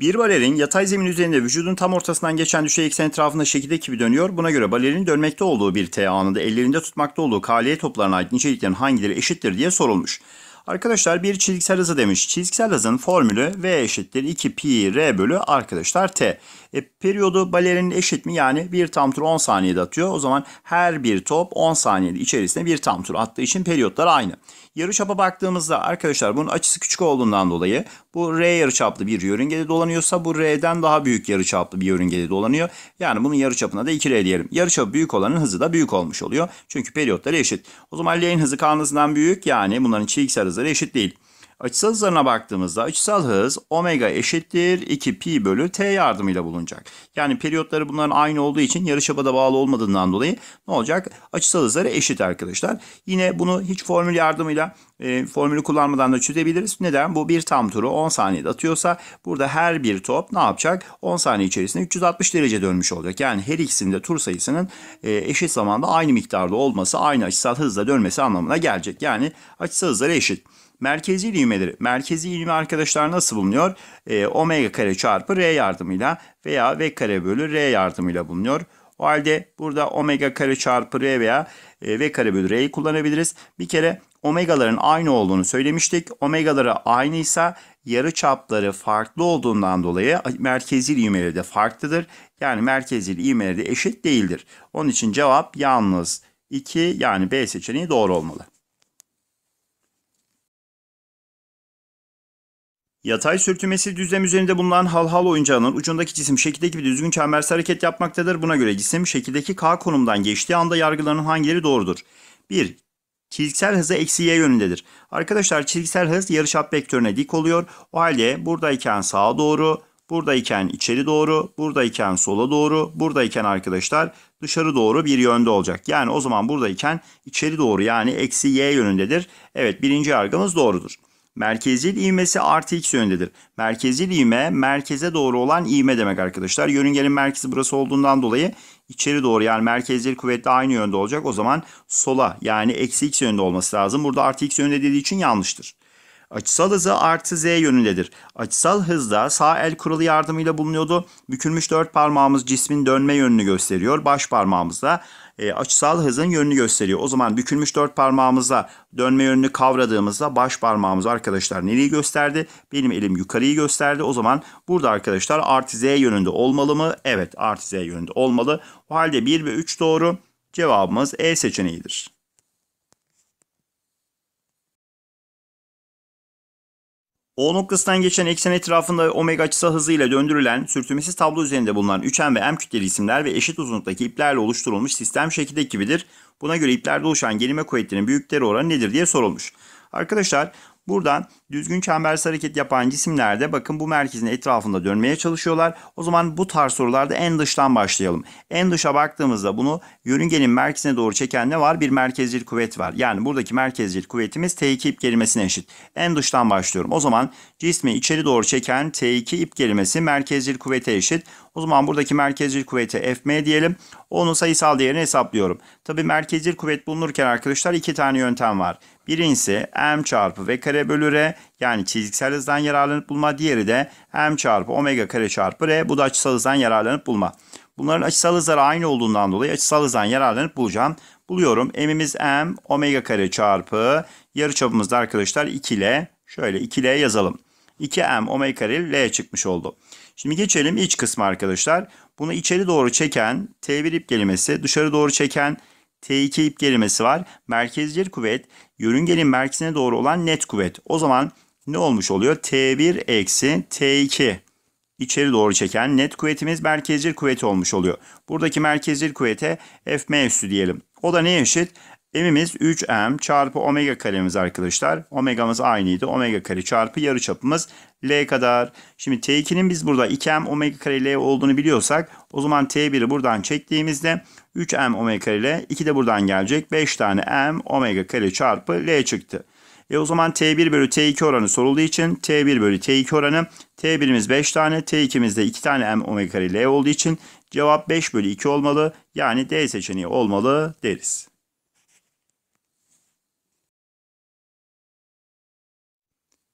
Bir balerin yatay zemin üzerinde vücudun tam ortasından geçen düşey eksen etrafında şekildeki gibi dönüyor. Buna göre balerin dönmekte olduğu bir T anında ellerinde tutmakta olduğu KL toplarına ait niceliklerin hangileri eşittir diye sorulmuş. Arkadaşlar bir çizgisel hızı demiş. Çizgisel hızın formülü V eşittir 2 pi r bölü arkadaşlar t. E, periyodu balerinin eşit mi? Yani bir tam tur 10 saniyede atıyor. O zaman her bir top 10 saniyede içerisinde bir tam tur attığı için periyotlar aynı. Yarıçapa baktığımızda arkadaşlar bunun açısı küçük olduğundan dolayı bu R yarıçaplı bir yörüngede dolanıyorsa bu R'den daha büyük yarıçaplı bir yörüngede dolanıyor. Yani bunun yarıçapına da 2R diyelim. Yarıçapı büyük olanın hızı da büyük olmuş oluyor. Çünkü periyotları eşit. O zaman L'nin hızı K'nın büyük yani bunların çizgisel hızları eşit değil. Açısal hızlarına baktığımızda açısal hız omega eşittir 2 pi bölü t yardımıyla bulunacak. Yani periyotları bunların aynı olduğu için yarıçapıda bağlı olmadığından dolayı ne olacak? Açısal hızları eşit arkadaşlar. Yine bunu hiç formül yardımıyla e, formülü kullanmadan da çözebiliriz. Neden? Bu bir tam turu 10 saniyede atıyorsa burada her bir top ne yapacak? 10 saniye içerisinde 360 derece dönmüş olacak. Yani her ikisinde tur sayısının e, eşit zamanda aynı miktarda olması aynı açısal hızla dönmesi anlamına gelecek. Yani açısal hızları eşit. Merkezi ivmeleri. Merkezi ivme arkadaşlar nasıl bulunuyor? E, omega kare çarpı r yardımıyla veya v kare bölü r yardımıyla bulunuyor. O halde burada omega kare çarpı r veya e, v kare bölü r'yi kullanabiliriz. Bir kere omegaların aynı olduğunu söylemiştik. Omegaları aynıysa yarı çapları farklı olduğundan dolayı merkezi ivmeleri de farklıdır. Yani merkezi ivmeleri de eşit değildir. Onun için cevap yalnız 2 yani B seçeneği doğru olmalı. Yatay sürtünmesi düzlem üzerinde bulunan halhal oyuncağının ucundaki cisim şekildeki bir düzgün çembersi hareket yapmaktadır. Buna göre cisim şekildeki K konumdan geçtiği anda yargılarının hangileri doğrudur? 1. Çizgisel hızı eksi y yönündedir. Arkadaşlar çizgisel hız yarıçap vektörüne dik oluyor. O halde buradayken sağa doğru, buradayken içeri doğru, buradayken sola doğru, buradayken arkadaşlar dışarı doğru bir yönde olacak. Yani o zaman buradayken içeri doğru yani eksi y yönündedir. Evet birinci yargımız doğrudur. Merkezil ivmesi artı x yönündedir. Merkezil ivme merkeze doğru olan ivme demek arkadaşlar. Yörüngenin merkezi burası olduğundan dolayı içeri doğru yani merkezil kuvvetle aynı yönde olacak. O zaman sola yani eksi x yönünde olması lazım. Burada artı x yönünde dediği için yanlıştır. Açısal hızı artı z yönündedir. Açısal hızda sağ el kuralı yardımıyla bulunuyordu. Bükülmüş dört parmağımız cismin dönme yönünü gösteriyor. Baş parmağımızda e, açısal hızın yönünü gösteriyor. O zaman bükülmüş dört parmağımızla dönme yönünü kavradığımızda baş parmağımız arkadaşlar nereyi gösterdi? Benim elim yukarıyı gösterdi. O zaman burada arkadaşlar artı z yönünde olmalı mı? Evet artı z yönünde olmalı. O halde 1 ve 3 doğru. Cevabımız E seçeneğidir. O noktasından geçen eksen etrafında omega açısal hızıyla döndürülen sürtünmesiz tablo üzerinde bulunan 3M ve M kütleli isimler ve eşit uzunluktaki iplerle oluşturulmuş sistem şekildeki gibidir. Buna göre iplerde oluşan gerilme kuvvetlerinin büyükleri oranı nedir diye sorulmuş. Arkadaşlar Buradan düzgün çembersi hareket yapan cisimlerde bakın bu merkezin etrafında dönmeye çalışıyorlar. O zaman bu tarz sorularda en dıştan başlayalım. En dışa baktığımızda bunu yörüngenin merkezine doğru çeken ne var? Bir merkezcil kuvvet var. Yani buradaki merkezcil kuvvetimiz T2 ip gerilmesine eşit. En dıştan başlıyorum. O zaman cismi içeri doğru çeken T2 ip gerilmesi merkezcil kuvvete eşit. O zaman buradaki merkezcil kuvvete Fm diyelim. Onun sayısal değerini hesaplıyorum. Tabi merkezcil kuvvet bulunurken arkadaşlar iki tane yöntem var. Birincisi m çarpı v kare bölü r yani çizgisel hızdan yararlanıp bulma. Diğeri de m çarpı omega kare çarpı r bu da açısal hızdan yararlanıp bulma. Bunların açısal hızları aynı olduğundan dolayı açısal hızdan yararlanıp bulacağım. Buluyorum. M'imiz m omega kare çarpı yarıçapımız da arkadaşlar 2 ile şöyle 2 ile yazalım. 2m omega kare l çıkmış oldu. Şimdi geçelim iç kısmı arkadaşlar. Bunu içeri doğru çeken T1 ip kelimesi, dışarı doğru çeken T2 ip kelimesi var. Merkezcil kuvvet yörüngenin merkezine doğru olan net kuvvet. O zaman ne olmuş oluyor? T1 eksi T2 içeri doğru çeken net kuvvetimiz merkezcil kuvveti olmuş oluyor. Buradaki merkezcil kuvvete Fm üstü diyelim. O da ne eşit? M'imiz 3M çarpı omega karemiz arkadaşlar. Omegamız aynıydı. Omega kare çarpı yarı çapımız L kadar. Şimdi T2'nin biz burada 2M omega kare L olduğunu biliyorsak o zaman T1'i buradan çektiğimizde 3M omega kare L 2 de buradan gelecek. 5 tane M omega kare çarpı L çıktı. E o zaman T1 bölü T2 oranı sorulduğu için T1 bölü T2 oranı T1'imiz 5 tane T2'miz de 2 tane M omega kare L olduğu için cevap 5 bölü 2 olmalı. Yani D seçeneği olmalı deriz.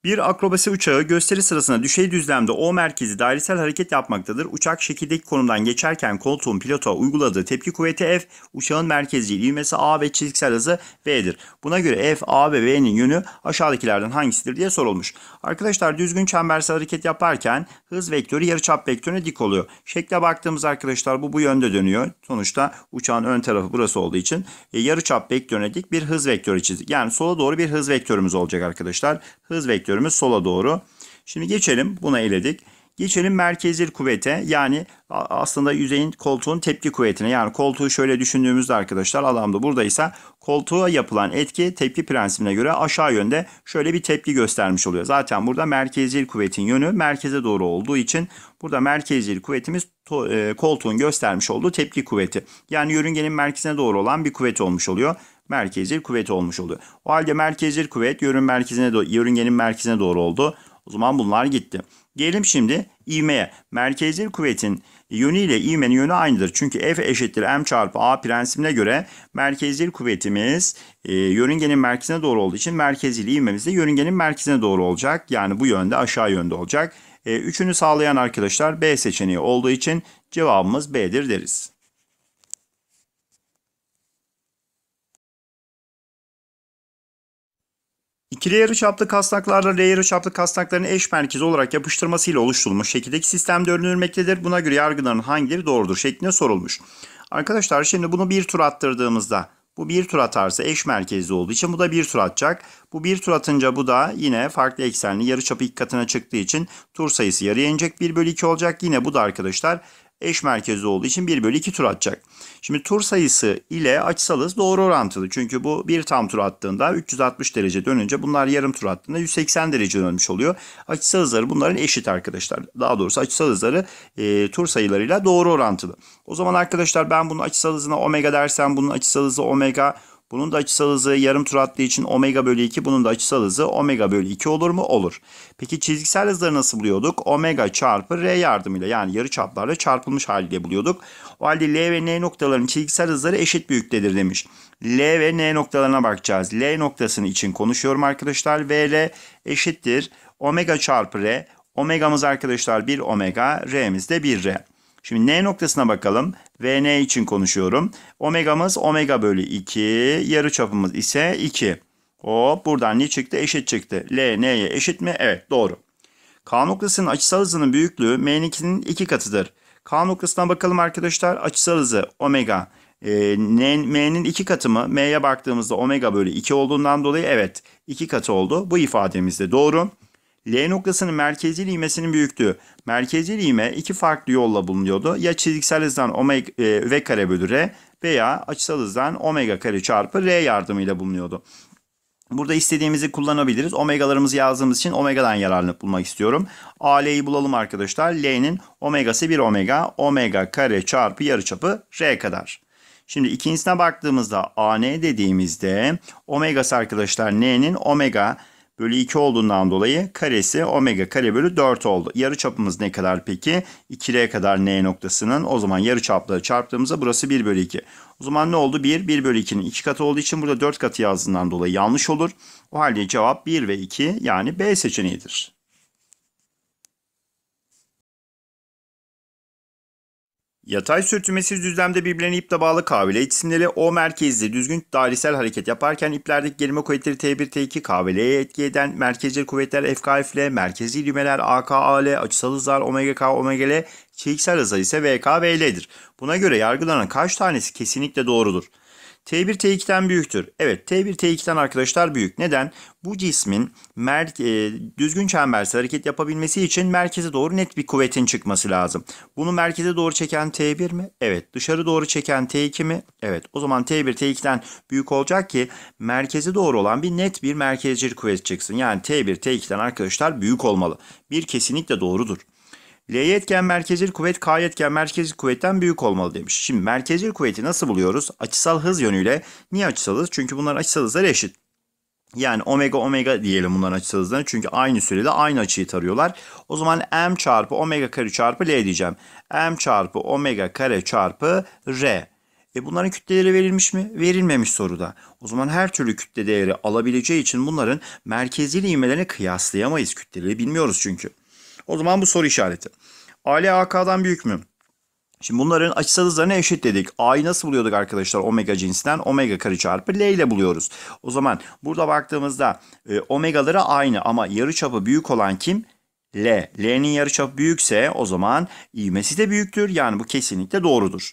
Bir akrobasi uçağı gösteri sırasında düşey düzlemde O merkezi dairesel hareket yapmaktadır. Uçak şekildeki konumdan geçerken koltuğun pilota uyguladığı tepki kuvveti F, uçağın merkezciği ivmesi A ve çizgisel hızı V'dir. Buna göre F, A ve V'nin yönü aşağıdakilerden hangisidir diye sorulmuş. Arkadaşlar düzgün çembersel hareket yaparken hız vektörü yarıçap vektörüne dik oluyor. Şekle baktığımız arkadaşlar bu bu yönde dönüyor. Sonuçta uçağın ön tarafı burası olduğu için e, yarıçap vektörüne dik bir hız vektörü çizdik. Yani sola doğru bir hız vektörümüz olacak arkadaşlar. Hız vektörümüz sola doğru. Şimdi geçelim buna eledik. Geçelim merkezil kuvvete yani aslında yüzeyin koltuğun tepki kuvvetine. Yani koltuğu şöyle düşündüğümüzde arkadaşlar adam da buradaysa koltuğa yapılan etki tepki prensibine göre aşağı yönde şöyle bir tepki göstermiş oluyor. Zaten burada merkezil kuvvetin yönü merkeze doğru olduğu için burada merkezil kuvvetimiz e, koltuğun göstermiş olduğu tepki kuvveti. Yani yörüngenin merkezine doğru olan bir kuvvet olmuş oluyor merkezil kuvveti olmuş oluyor. O halde merkezil kuvvet yörün merkezine doğru, yörüngenin merkezine doğru oldu. O zaman bunlar gitti. Gelelim şimdi ivmeye. Merkezil kuvvetin yönü ile ivmenin yönü aynıdır. Çünkü F eşittir M çarpı A prensibine göre merkezil kuvvetimiz e, yörüngenin merkezine doğru olduğu için merkezil ivmemiz de yörüngenin merkezine doğru olacak. Yani bu yönde aşağı yönde olacak. E, üçünü sağlayan arkadaşlar B seçeneği olduğu için cevabımız B'dir deriz. İkili yarıçaplı kasnaklarla R yarıçaplı kasnakların eş merkezi olarak yapıştırmasıyla oluşturulmuş şekildeki sistem döndürülmektedir. Buna göre yargıların hangileri doğrudur şeklinde sorulmuş. Arkadaşlar şimdi bunu bir tur attırdığımızda bu bir tur atarsa eş merkezli olduğu için bu da bir tur atacak. Bu bir tur atınca bu da yine farklı eksenli yarıçapı iki katına çıktığı için tur sayısı yarıya inecek 1 bölü 2 olacak. Yine bu da arkadaşlar eş merkezli olduğu için 1 bölü 2 tur atacak. Şimdi tur sayısı ile açısal doğru orantılı. Çünkü bu bir tam tur attığında 360 derece dönünce bunlar yarım tur attığında 180 derece dönmüş oluyor. Açısal hızları bunların eşit arkadaşlar. Daha doğrusu açısal hızları e, tur sayılarıyla doğru orantılı. O zaman arkadaşlar ben bunun açısal omega dersem bunun açısal omega bunun da açısal hızı yarım tur attığı için omega bölü 2. Bunun da açısal hızı omega bölü 2 olur mu? Olur. Peki çizgisel hızları nasıl buluyorduk? Omega çarpı R yardımıyla yani yarı çaplarla çarpılmış haliyle buluyorduk. O halde L ve N noktalarının çizgisel hızları eşit büyüktedir demiş. L ve N noktalarına bakacağız. L noktasının için konuşuyorum arkadaşlar. VL eşittir. Omega çarpı R. Omegamız arkadaşlar 1 omega. R'miz de 1 R. Şimdi N noktasına bakalım. VN için konuşuyorum. Omegamız omega bölü 2. Yarı çapımız ise 2. Hop buradan ne çıktı? Eşit çıktı. L N'ye eşit mi? Evet doğru. K noktasının açısal hızının büyüklüğü M'ninkinin 2 katıdır. K noktasına bakalım arkadaşlar. Açısal hızı omega. E, M'nin 2 katı mı? M'ye baktığımızda omega bölü 2 olduğundan dolayı evet 2 katı oldu. Bu ifademiz de doğru. L noktasının merkezi ivmesinin büyüklüğü. Merkezi ivme iki farklı yolla bulunuyordu. Ya çizgisel hızdan omega e, v kare bölü r veya açısal hızdan omega kare çarpı r yardımıyla bulunuyordu. Burada istediğimizi kullanabiliriz. Omegalarımızı yazdığımız için omegadan yararlanıp bulmak istiyorum. AL'yi bulalım arkadaşlar. L'nin omegası 1 omega. Omega kare çarpı yarıçapı r kadar. Şimdi ikincisine baktığımızda AN dediğimizde omegası arkadaşlar N'nin omega bölü 2 olduğundan dolayı karesi omega kare bölü 4 oldu. Yarı çapımız ne kadar peki? 2R kadar N noktasının o zaman yarı çapları çarptığımızda burası 1 bölü 2. O zaman ne oldu? 1, 1 bölü 2'nin 2 katı olduğu için burada 4 katı yazdığından dolayı yanlış olur. O halde cevap 1 ve 2 yani B seçeneğidir. Yatay sürtünmesiz düzlemde birbirlerine iple bağlı kavile cisimleri O merkezli düzgün dairesel hareket yaparken iplerdeki gerilme kuvvetleri T1, T2, KVL'ye etki eden merkezli kuvvetler FKFL, merkezi düğmeler AK, AL, açısal hızlar omega K, omega L, çekiksel hızlar ise VK, VL'dir. Buna göre yargılanan kaç tanesi kesinlikle doğrudur? T1 T2'den büyüktür. Evet T1 T2'den arkadaşlar büyük. Neden? Bu cismin mer e, düzgün çembersel hareket yapabilmesi için merkeze doğru net bir kuvvetin çıkması lazım. Bunu merkeze doğru çeken T1 mi? Evet. Dışarı doğru çeken T2 mi? Evet. O zaman T1 T2'den büyük olacak ki merkeze doğru olan bir net bir merkezcil kuvvet çıksın. Yani T1 T2'den arkadaşlar büyük olmalı. Bir kesinlikle doğrudur. L'ye etken merkezil kuvvet K'ye etken merkezil kuvvetten büyük olmalı demiş. Şimdi merkezil kuvveti nasıl buluyoruz? Açısal hız yönüyle. Niye açısal hız? Çünkü bunların açısal hızları eşit. Yani omega omega diyelim bunların açısal hızlarını. Çünkü aynı sürede aynı açıyı tarıyorlar. O zaman m çarpı omega kare çarpı L diyeceğim. m çarpı omega kare çarpı R. E bunların kütleleri verilmiş mi? Verilmemiş soruda. O zaman her türlü kütle değeri alabileceği için bunların merkezili ivmelerini kıyaslayamayız. Kütleleri bilmiyoruz çünkü. O zaman bu soru işareti. AL AK'dan büyük mü? Şimdi bunların açısal hızlarını eşitledik. A'yı nasıl buluyorduk arkadaşlar omega cinsinden? Omega kare çarpı L ile buluyoruz. O zaman burada baktığımızda e, omegaları aynı ama yarıçapı büyük olan kim? L. L'nin yarıçapı büyükse o zaman ivmesi de büyüktür. Yani bu kesinlikle doğrudur.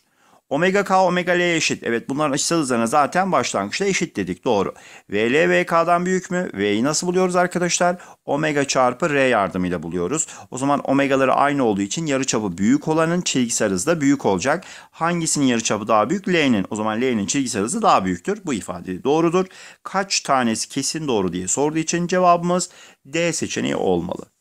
Omega K omega L eşit. Evet bunların açısal hızlarına zaten başlangıçta eşit dedik. Doğru. VL VK'dan büyük mü? V'yi nasıl buluyoruz arkadaşlar? Omega çarpı R yardımıyla buluyoruz. O zaman omegaları aynı olduğu için yarıçapı büyük olanın çizgisel hızı da büyük olacak. Hangisinin yarıçapı daha büyük? L'nin. O zaman L'nin çizgisel hızı daha büyüktür. Bu ifade doğrudur. Kaç tanesi kesin doğru diye sorduğu için cevabımız D seçeneği olmalı.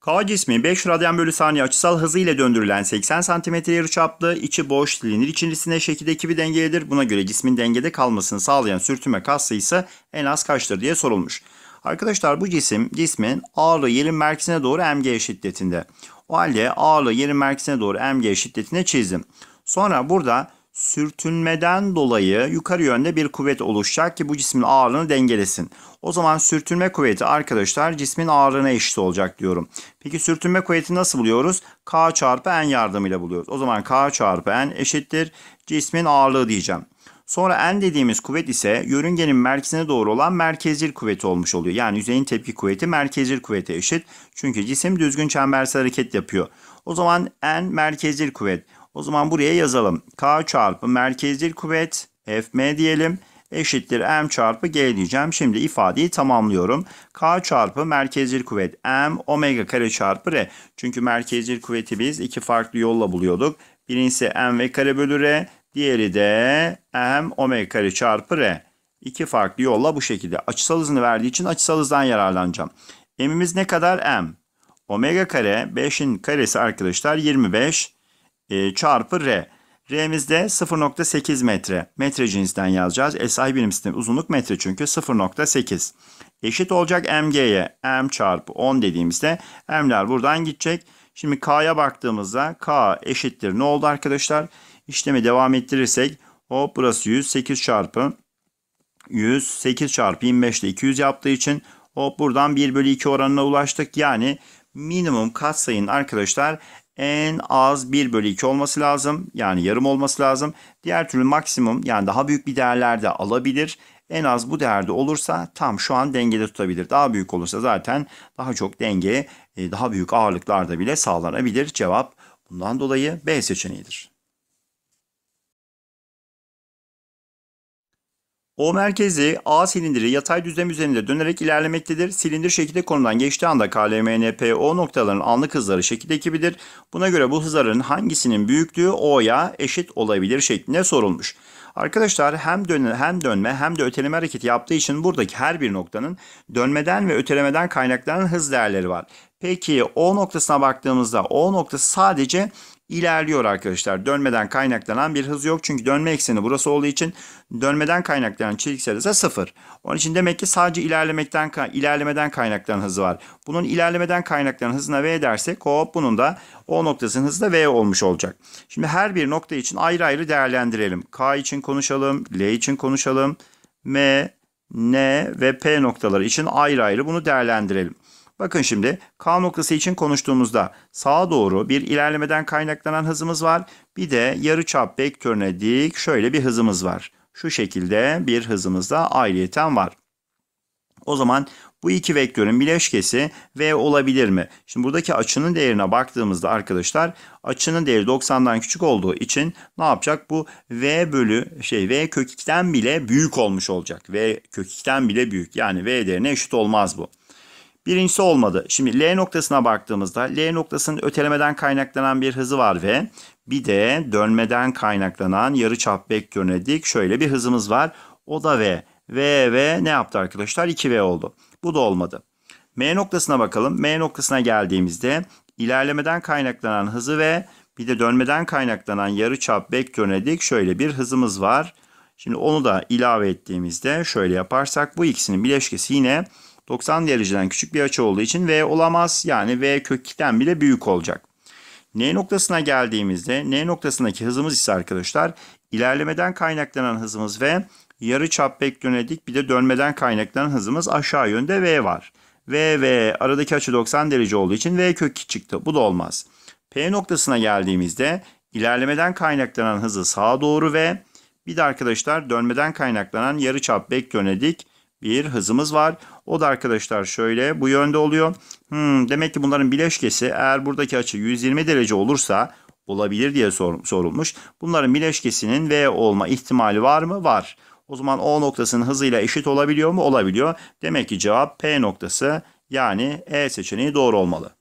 K cismi 5 radyan bölü saniye açısal hızı ile döndürülen 80 cm yarıçaplı, içi boş, silindir içerisinde şekildeki bir dengededir. Buna göre cismin dengede kalmasını sağlayan sürtünme kas sayısı en az kaçtır diye sorulmuş. Arkadaşlar bu cisim cismin ağırlığı yerin merkezine doğru mg şiddetinde. O halde ağırlığı yerin merkezine doğru mg şiddetine çizdim. Sonra burada sürtünmeden dolayı yukarı yönde bir kuvvet oluşacak ki bu cismin ağırlığını dengelesin. O zaman sürtünme kuvveti arkadaşlar cismin ağırlığına eşit olacak diyorum. Peki sürtünme kuvveti nasıl buluyoruz? K çarpı N yardımıyla buluyoruz. O zaman K çarpı N eşittir cismin ağırlığı diyeceğim. Sonra N dediğimiz kuvvet ise yörüngenin merkezine doğru olan merkezcil kuvveti olmuş oluyor. Yani yüzeyin tepki kuvveti merkezcil kuvvete eşit. Çünkü cisim düzgün çembersel hareket yapıyor. O zaman N merkezcil kuvvet. O zaman buraya yazalım. K çarpı merkezcil kuvvet Fm diyelim eşittir m çarpı g diyeceğim. Şimdi ifadeyi tamamlıyorum. K çarpı merkezcil kuvvet m omega kare çarpı r. Çünkü merkezcil kuvveti biz iki farklı yolla buluyorduk. Birincisi m v kare bölü r. Diğeri de m omega kare çarpı r. İki farklı yolla bu şekilde. Açısal hızını verdiği için açısal hızdan yararlanacağım. M'imiz ne kadar? M. Omega kare 5'in karesi arkadaşlar 25 e, çarpı R. R'miz de 0.8 metre. Metre cinsinden yazacağız. SI birim sistemi uzunluk metre çünkü 0.8. Eşit olacak mg'ye. m çarpı 10 dediğimizde m'ler buradan gidecek. Şimdi k'ya baktığımızda k eşittir. Ne oldu arkadaşlar? İşlemi devam ettirirsek hop burası 100. 8 çarpı 100. 8 çarpı 25 ile 200 yaptığı için hop buradan 1 bölü 2 oranına ulaştık. Yani minimum katsayın arkadaşlar en az 1 bölü 2 olması lazım. Yani yarım olması lazım. Diğer türlü maksimum yani daha büyük bir değerlerde alabilir. En az bu değerde olursa tam şu an dengede tutabilir. Daha büyük olursa zaten daha çok denge, e, daha büyük ağırlıklarda bile sağlanabilir. Cevap bundan dolayı B seçeneğidir. O merkezi A silindiri yatay düzlem üzerinde dönerek ilerlemektedir. Silindir şekilde konudan geçtiği anda KLMNPO noktalarının anlık hızları şekil ekibidir. Buna göre bu hızların hangisinin büyüklüğü O'ya eşit olabilir şeklinde sorulmuş. Arkadaşlar hem dönme, hem dönme hem de öteleme hareketi yaptığı için buradaki her bir noktanın dönmeden ve ötelemeden kaynaklanan hız değerleri var. Peki O noktasına baktığımızda O noktası sadece ilerliyor arkadaşlar. Dönmeden kaynaklanan bir hız yok. Çünkü dönme ekseni burası olduğu için dönmeden kaynaklanan çizgisel hıza sıfır. Onun için demek ki sadece ilerlemekten ilerlemeden kaynaklanan hızı var. Bunun ilerlemeden kaynaklanan hızına V dersek hop bunun da O noktasının hızı da V olmuş olacak. Şimdi her bir nokta için ayrı ayrı değerlendirelim. K için konuşalım, L için konuşalım, M, N ve P noktaları için ayrı ayrı bunu değerlendirelim. Bakın şimdi K noktası için konuştuğumuzda sağa doğru bir ilerlemeden kaynaklanan hızımız var. Bir de yarıçap vektörüne dik şöyle bir hızımız var. Şu şekilde bir hızımız da ayrıyeten var. O zaman bu iki vektörün bileşkesi V olabilir mi? Şimdi buradaki açının değerine baktığımızda arkadaşlar açının değeri 90'dan küçük olduğu için ne yapacak? Bu V bölü şey V kök 2'den bile büyük olmuş olacak. V kök 2'den bile büyük. Yani V değerine eşit olmaz bu. Birincisi olmadı. Şimdi L noktasına baktığımızda L noktasının ötelemeden kaynaklanan bir hızı var ve bir de dönmeden kaynaklanan yarıçap vektörüne dik şöyle bir hızımız var. O da V. V ve ne yaptı arkadaşlar? 2V oldu. Bu da olmadı. M noktasına bakalım. M noktasına geldiğimizde ilerlemeden kaynaklanan hızı ve bir de dönmeden kaynaklanan yarıçap vektörüne dik şöyle bir hızımız var. Şimdi onu da ilave ettiğimizde şöyle yaparsak bu ikisinin bileşkesi yine 90 dereceden küçük bir açı olduğu için V olamaz. Yani V kök 2'den bile büyük olacak. N noktasına geldiğimizde N noktasındaki hızımız ise arkadaşlar ilerlemeden kaynaklanan hızımız ve yarı çap beklenedik bir de dönmeden kaynaklanan hızımız aşağı yönde V var. V ve aradaki açı 90 derece olduğu için V kök 2 çıktı. Bu da olmaz. P noktasına geldiğimizde ilerlemeden kaynaklanan hızı sağa doğru ve bir de arkadaşlar dönmeden kaynaklanan yarıçap beklenedik bir hızımız var. O da arkadaşlar şöyle bu yönde oluyor. Hmm, demek ki bunların bileşkesi eğer buradaki açı 120 derece olursa olabilir diye sor, sorulmuş. Bunların bileşkesinin V olma ihtimali var mı? Var. O zaman O noktasının hızıyla eşit olabiliyor mu? Olabiliyor. Demek ki cevap P noktası yani E seçeneği doğru olmalı.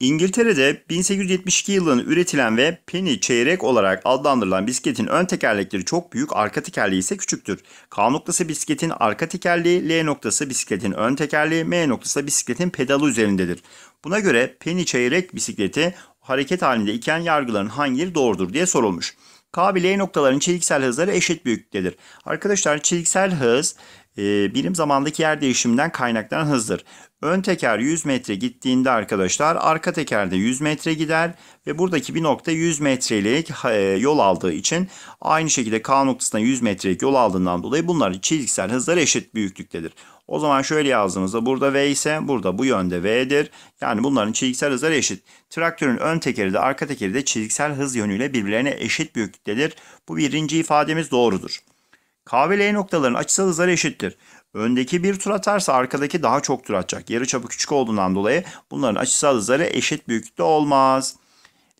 İngiltere'de 1872 yılında üretilen ve penny çeyrek olarak adlandırılan bisikletin ön tekerlekleri çok büyük, arka tekerleği ise küçüktür. K noktası bisikletin arka tekerleği, L noktası bisikletin ön tekerleği, M noktası bisikletin pedalı üzerindedir. Buna göre penny çeyrek bisikleti hareket halinde iken yargıların hangileri doğrudur diye sorulmuş. K ve L noktaların çeliksel hızları eşit büyüklüktedir. Arkadaşlar çeliksel hız e, birim zamandaki yer değişiminden kaynaklanan hızdır. Ön teker 100 metre gittiğinde arkadaşlar arka teker de 100 metre gider ve buradaki bir nokta 100 metrelik e, yol aldığı için aynı şekilde K noktasına 100 metrelik yol aldığından dolayı bunların çizgisel hızları eşit büyüklüktedir. O zaman şöyle yazdığımızda burada V ise burada bu yönde V'dir. Yani bunların çizgisel hızları eşit. Traktörün ön tekeri de arka tekeri de çizgisel hız yönüyle birbirlerine eşit büyüklüktedir. Bu birinci ifademiz doğrudur. K ve L noktaların açısal hızları eşittir. Öndeki bir tur atarsa arkadaki daha çok tur atacak. Yarı çapı küçük olduğundan dolayı bunların açısal hızları eşit büyüklükte olmaz.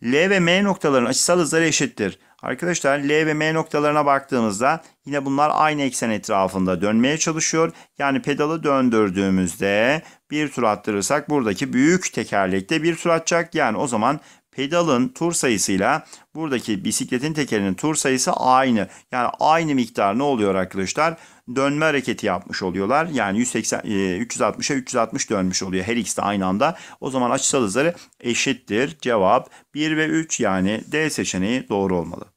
L ve M noktaların açısal hızları eşittir. Arkadaşlar L ve M noktalarına baktığımızda yine bunlar aynı eksen etrafında dönmeye çalışıyor. Yani pedalı döndürdüğümüzde bir tur attırırsak buradaki büyük tekerlekte bir tur atacak. Yani o zaman pedalın tur sayısıyla buradaki bisikletin tekerinin tur sayısı aynı. Yani aynı miktar ne oluyor arkadaşlar? Dönme hareketi yapmış oluyorlar. Yani 180 360'a 360 dönmüş oluyor her ikisi de aynı anda. O zaman açısal hızları eşittir. Cevap 1 ve 3 yani D seçeneği doğru olmalı.